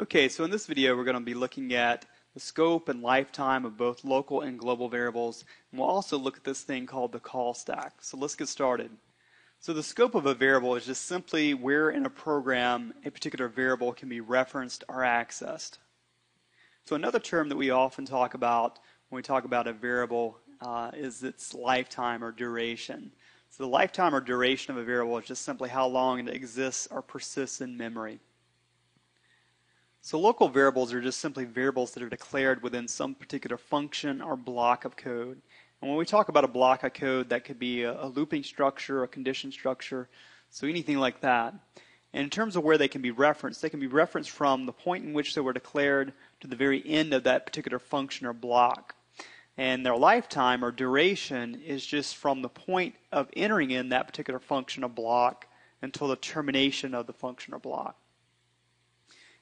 Okay, so in this video we're going to be looking at the scope and lifetime of both local and global variables. And we'll also look at this thing called the call stack. So let's get started. So the scope of a variable is just simply where in a program a particular variable can be referenced or accessed. So another term that we often talk about when we talk about a variable uh, is its lifetime or duration. So the lifetime or duration of a variable is just simply how long it exists or persists in memory. So local variables are just simply variables that are declared within some particular function or block of code. And when we talk about a block of code, that could be a, a looping structure, a condition structure, so anything like that. And in terms of where they can be referenced, they can be referenced from the point in which they were declared to the very end of that particular function or block. And their lifetime or duration is just from the point of entering in that particular function or block until the termination of the function or block.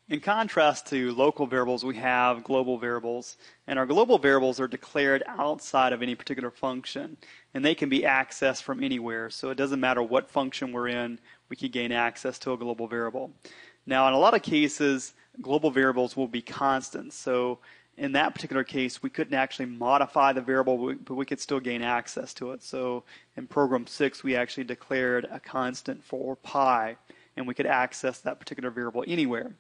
In contrast to local variables, we have global variables. And our global variables are declared outside of any particular function. And they can be accessed from anywhere. So it doesn't matter what function we're in, we can gain access to a global variable. Now, in a lot of cases, global variables will be constants. So in that particular case, we couldn't actually modify the variable, but we could still gain access to it. So in program 6, we actually declared a constant for pi and we could access that particular variable anywhere.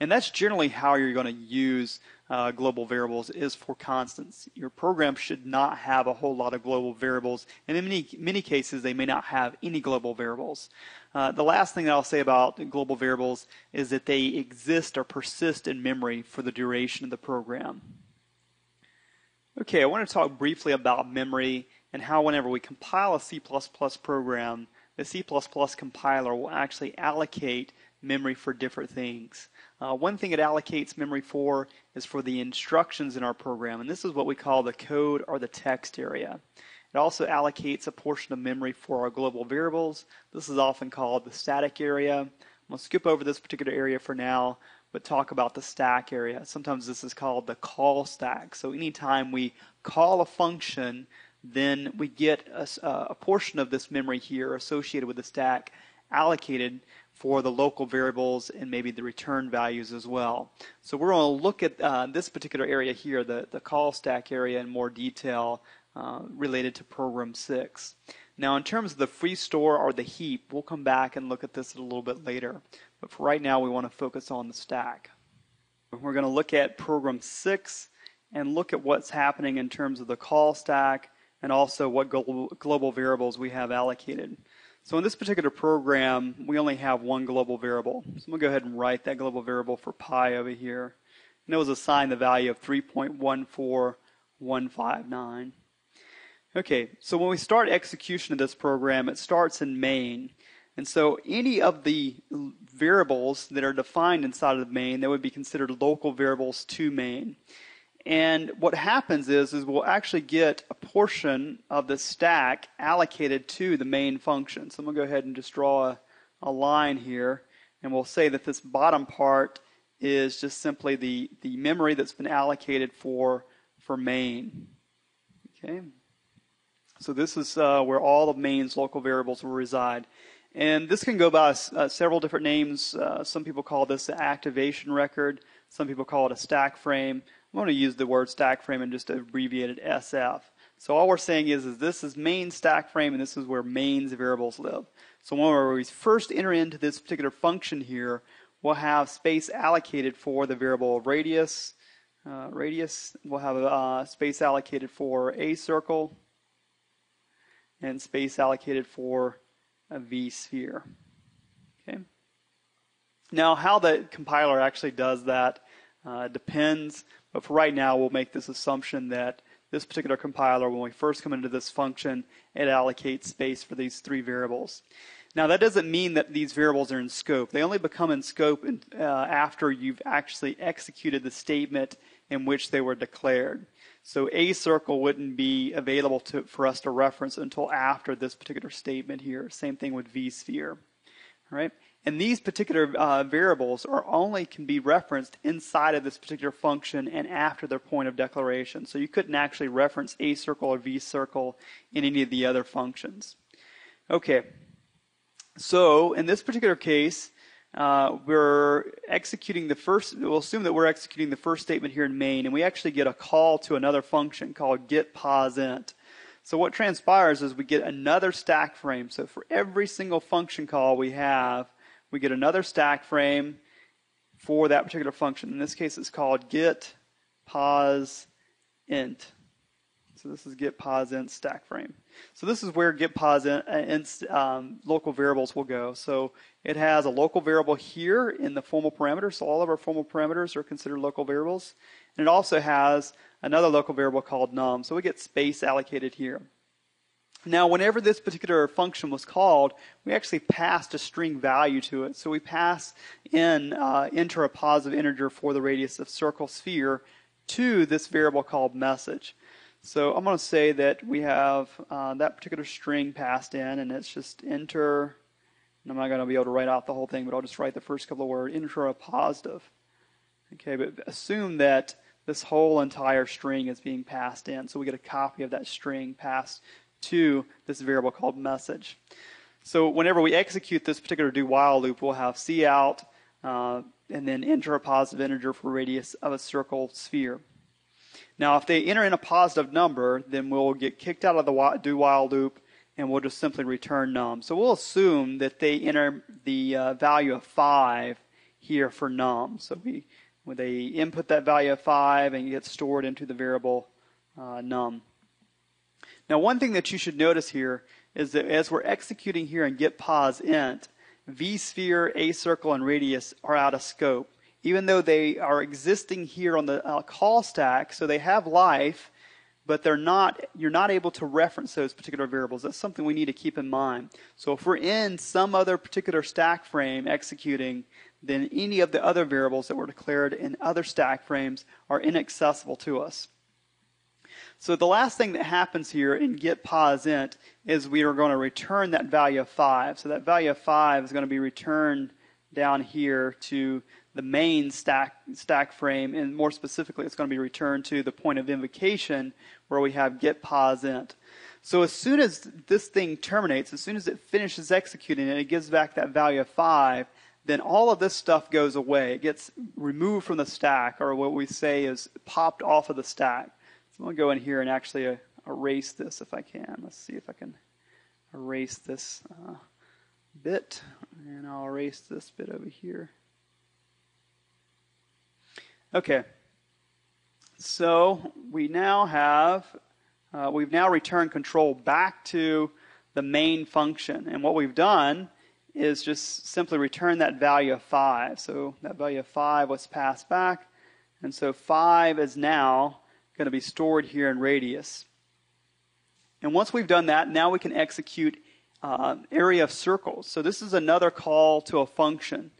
And that's generally how you're going to use uh, global variables is for constants. Your program should not have a whole lot of global variables, and in many many cases they may not have any global variables. Uh, the last thing that I'll say about global variables is that they exist or persist in memory for the duration of the program. Okay, I want to talk briefly about memory and how whenever we compile a C++ program, the C++ compiler will actually allocate memory for different things. Uh, one thing it allocates memory for is for the instructions in our program, and this is what we call the code or the text area. It also allocates a portion of memory for our global variables. This is often called the static area. I'm going to skip over this particular area for now, but talk about the stack area. Sometimes this is called the call stack. So anytime we call a function, then we get a, a, portion of this memory here associated with the stack allocated for the local variables and maybe the return values as well. So we're going to look at uh, this particular area here, the, the call stack area in more detail uh, related to program 6. Now in terms of the free store or the heap, we'll come back and look at this a little bit later. But for right now we want to focus on the stack. We're going to look at program 6 and look at what's happening in terms of the call stack and also what global, global variables we have allocated. So in this particular program, we only have one global variable. So I'm going to go ahead and write that global variable for pi over here. And it was assigned the value of 3.14159. Okay, so when we start execution of this program, it starts in main. And so any of the variables that are defined inside of main, that would be considered local variables to main. And what happens is, is we'll actually get a portion of the stack allocated to the main function. So I'm going to go ahead and just draw a, a line here. And we'll say that this bottom part is just simply the, the memory that's been allocated for, for main. Okay. So this is uh, where all of main's local variables will reside. And this can go by uh, several different names. Uh, some people call this the activation record. Some people call it a stack frame. I'm going to use the word stack frame and just abbreviate it SF. So all we're saying is, is this is main stack frame and this is where main's variables live. So when we first enter into this particular function here, we'll have space allocated for the variable radius. Uh, radius, we'll have uh, space allocated for a circle and space allocated for a v sphere. Okay. Now, how the compiler actually does that uh, depends. But for right now, we'll make this assumption that this particular compiler, when we first come into this function, it allocates space for these three variables. Now, that doesn't mean that these variables are in scope. They only become in scope in, uh, after you've actually executed the statement in which they were declared. So a circle wouldn't be available to, for us to reference until after this particular statement here. Same thing with v sphere. All right? And these particular uh, variables are only can be referenced inside of this particular function and after their point of declaration. So you couldn't actually reference a circle or v circle in any of the other functions. Okay. So in this particular case, uh, we're executing the first, we'll assume that we're executing the first statement here in main, and we actually get a call to another function called get pos int. So what transpires is we get another stack frame. So for every single function call we have, we get another stack frame for that particular function. In this case, it's called get pos int. So this is get pos int stack frame. So this is where get pos int, uh, um, local variables will go. So it has a local variable here in the formal parameter. So all of our formal parameters are considered local variables. And it also has another local variable called num. So we get space allocated here. Now, whenever this particular function was called, we actually passed a string value to it. So we pass in uh, enter a positive integer for the radius of circle sphere to this variable called message. So I'm going to say that we have uh, that particular string passed in, and it's just enter. And I'm not going to be able to write out the whole thing, but I'll just write the first couple of words. Enter a positive. Okay, but assume that this whole entire string is being passed in. So we get a copy of that string passed to this variable called message. So whenever we execute this particular do while loop, we'll have cout uh, and then enter a positive integer for radius of a circle sphere. Now, if they enter in a positive number, then we'll get kicked out of the do while loop and we'll just simply return num. So we'll assume that they enter the uh, value of 5 here for num. So we, when they input that value of 5 and it gets stored into the variable uh, num. Now, one thing that you should notice here is that as we're executing here in get pos int, vsphere, a circle, and radius are out of scope even though they are existing here on the uh, call stack, so they have life, but they're not, you're not able to reference those particular variables. That's something we need to keep in mind. So if we're in some other particular stack frame executing, then any of the other variables that were declared in other stack frames are inaccessible to us. So the last thing that happens here in get pos int is we are going to return that value of 5. So that value of 5 is going to be returned down here to the main stack, stack frame, and more specifically, it's going to be returned to the point of invocation where we have get pos int. So as soon as this thing terminates, as soon as it finishes executing and it gives back that value of 5, then all of this stuff goes away. It gets removed from the stack, or what we say is popped off of the stack. I'm going to go in here and actually uh, erase this if I can. Let's see if I can erase this uh, bit, and I'll erase this bit over here. Okay. So we now have, uh, we've now returned control back to the main function. And what we've done is just simply return that value of 5. So that value of 5 was passed back. And so 5 is now going to be stored here in radius. And once we've done that, now we can execute uh, area of circles. So this is another call to a function.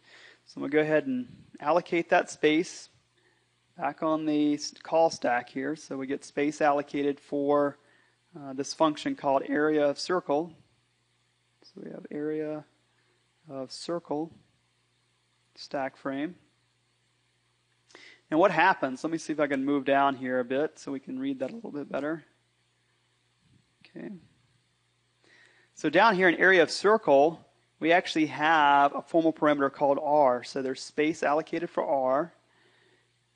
So I'm going to go ahead and allocate that space back on the call stack here. So we get space allocated for uh, this function called area of circle. So we have area of circle stack frame. And what happens, let me see if I can move down here a bit so we can read that a little bit better. Okay. So down here in area of circle, we actually have a formal parameter called r. So there's space allocated for r.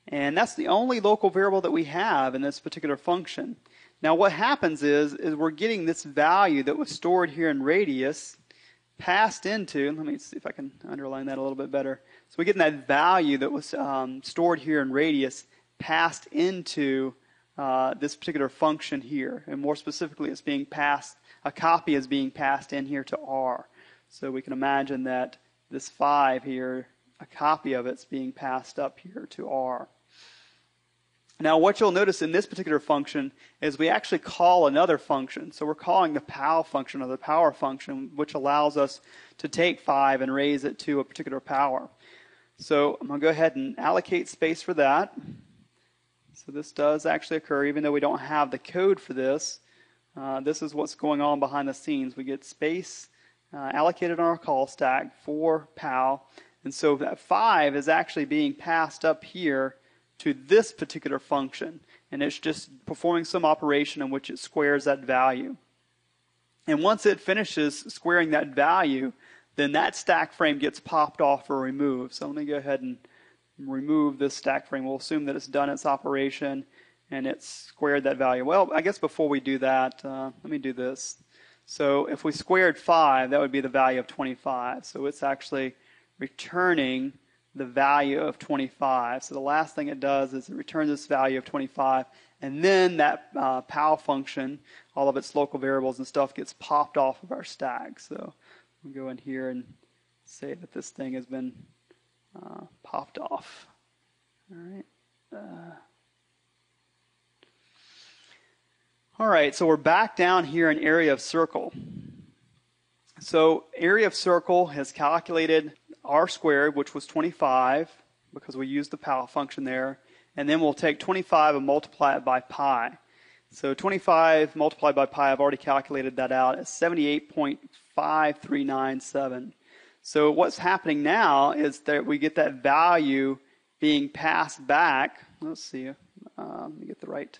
And that's the only local variable that we have in this particular function. Now what happens is, is we're getting this value that was stored here in radius passed into, let me see if I can underline that a little bit better. So we're getting that value that was um, stored here in radius passed into uh, this particular function here. And more specifically, it's being passed, a copy is being passed in here to R. So we can imagine that this 5 here, a copy of it's being passed up here to R. Now, what you'll notice in this particular function is we actually call another function. So we're calling the pow function or the power function, which allows us to take 5 and raise it to a particular power. So I'm going to go ahead and allocate space for that. So this does actually occur, even though we don't have the code for this. Uh, this is what's going on behind the scenes. We get space uh, allocated on our call stack for pow. And so that 5 is actually being passed up here to this particular function. And it's just performing some operation in which it squares that value. And once it finishes squaring that value, then that stack frame gets popped off or removed. So let me go ahead and remove this stack frame. We'll assume that it's done its operation and it's squared that value. Well, I guess before we do that, uh, let me do this. So if we squared 5, that would be the value of 25. So it's actually returning the value of 25. So the last thing it does is it returns this value of 25, and then that uh, POW function, all of its local variables and stuff, gets popped off of our stack. So we'll go in here and say that this thing has been uh, popped off. All right. Uh, all right, so we're back down here in area of circle. So area of circle has calculated r squared, which was 25, because we used the power function there, and then we'll take 25 and multiply it by pi. So 25 multiplied by pi, I've already calculated that out, is 78.5397. So what's happening now is that we get that value being passed back. Let's see, uh, let me get the right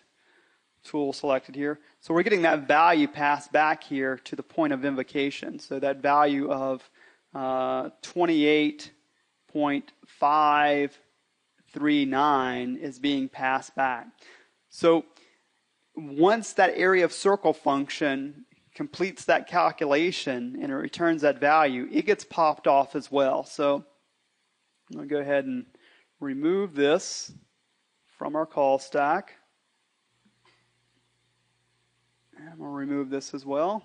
tool selected here. So we're getting that value passed back here to the point of invocation. So that value of uh, 28.539 is being passed back. So once that area of circle function completes that calculation and it returns that value, it gets popped off as well. So I'm going to go ahead and remove this from our call stack. And to remove this as well.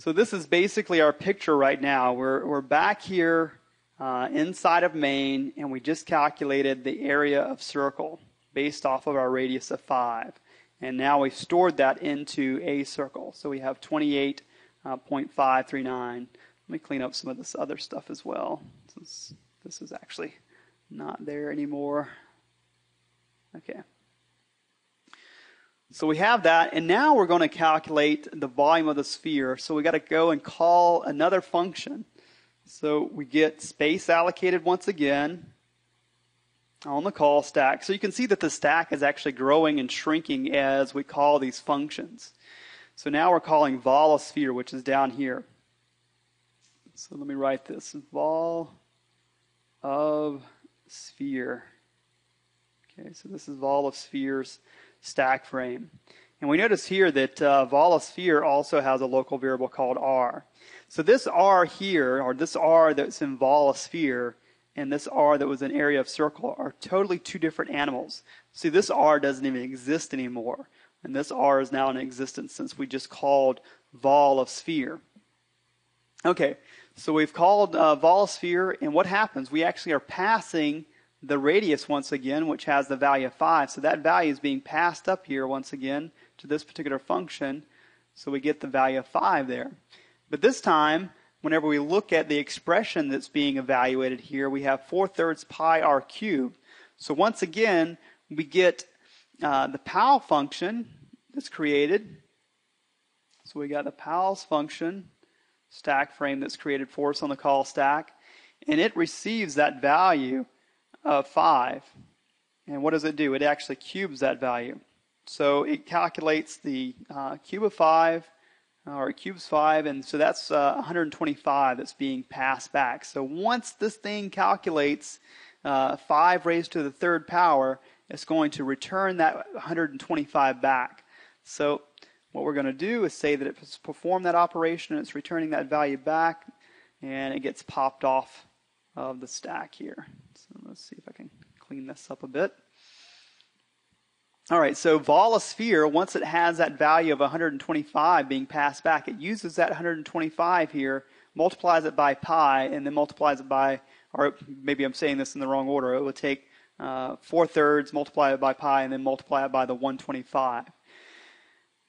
So this is basically our picture right now. We're, we're back here uh, inside of main, and we just calculated the area of circle based off of our radius of 5. And now we've stored that into a circle. So we have 28.539. Let me clean up some of this other stuff as well, since this is actually not there anymore. Okay. So we have that, and now we're going to calculate the volume of the sphere. So we got to go and call another function. So we get space allocated once again on the call stack. So you can see that the stack is actually growing and shrinking as we call these functions. So now we're calling vol sphere, which is down here. So let me write this. Vol of sphere. Okay, so this is vol of spheres stack frame. And we notice here that uh, vol sphere also has a local variable called r. So this r here, or this r that's in vol sphere, and this r that was in area of circle are totally two different animals. See, this r doesn't even exist anymore. And this r is now in existence since we just called vol of sphere. Okay, so we've called uh, vol sphere, and what happens? We actually are passing the radius once again, which has the value of 5. So that value is being passed up here once again to this particular function. So we get the value of 5 there. But this time, whenever we look at the expression that's being evaluated here, we have 4 thirds pi r cubed. So once again, we get uh, the POW function that's created. So we got the POW's function stack frame that's created for us on the call stack. And it receives that value of 5. And what does it do? It actually cubes that value. So it calculates the uh, cube of 5, or it cubes 5, and so that's uh, 125 that's being passed back. So once this thing calculates uh, 5 raised to the third power, it's going to return that 125 back. So what we're going to do is say that it's performed that operation and it's returning that value back, and it gets popped off of the stack here. Let's see if I can clean this up a bit. All right, so vol sphere, once it has that value of 125 being passed back, it uses that 125 here, multiplies it by pi, and then multiplies it by, or maybe I'm saying this in the wrong order. It would take uh, 4 thirds, multiply it by pi, and then multiply it by the 125.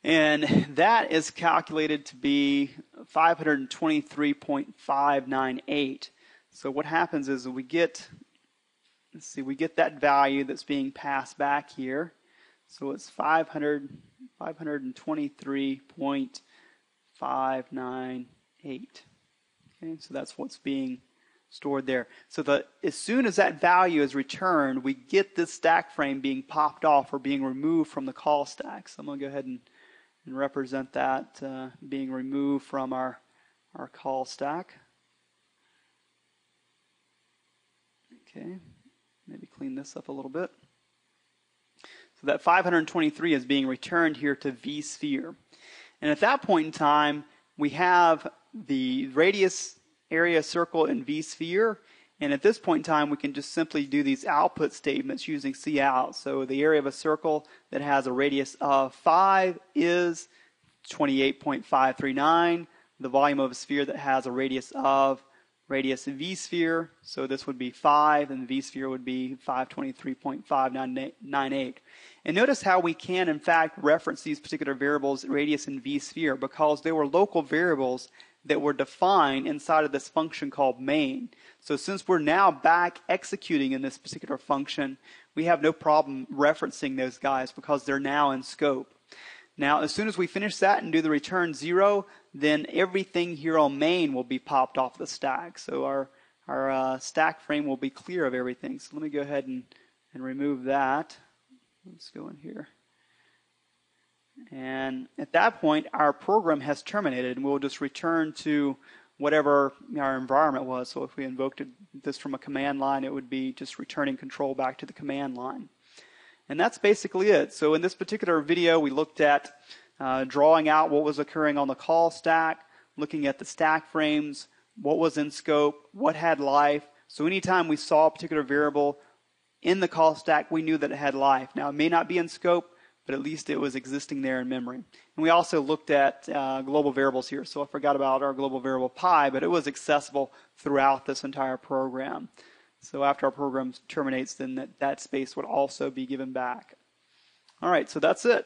And that is calculated to be 523.598. So what happens is we get Let's see, we get that value that's being passed back here. So it's 500, 523.598. Okay, so that's what's being stored there. So the, as soon as that value is returned, we get this stack frame being popped off or being removed from the call stack. So I'm going to go ahead and, and represent that uh, being removed from our, our call stack. Okay, maybe clean this up a little bit. So that 523 is being returned here to vSphere. And at that point in time, we have the radius area circle in vSphere. And at this point in time, we can just simply do these output statements using cout. So the area of a circle that has a radius of 5 is 28.539. The volume of a sphere that has a radius of radius v sphere. So this would be 5, and v sphere would be 523.598. And notice how we can, in fact, reference these particular variables, radius and v sphere, because they were local variables that were defined inside of this function called main. So since we're now back executing in this particular function, we have no problem referencing those guys because they're now in scope. Now, as soon as we finish that and do the return zero, then everything here on main will be popped off the stack. So our, our uh, stack frame will be clear of everything. So let me go ahead and, and remove that. Let's go in here. And at that point, our program has terminated, and we'll just return to whatever our environment was. So if we invoked this from a command line, it would be just returning control back to the command line. And that's basically it. So in this particular video, we looked at uh, drawing out what was occurring on the call stack, looking at the stack frames, what was in scope, what had life. So anytime we saw a particular variable in the call stack, we knew that it had life. Now, it may not be in scope, but at least it was existing there in memory. And we also looked at uh, global variables here. So I forgot about our global variable pi, but it was accessible throughout this entire program. So after our program terminates, then that, that space would also be given back. All right, so that's it.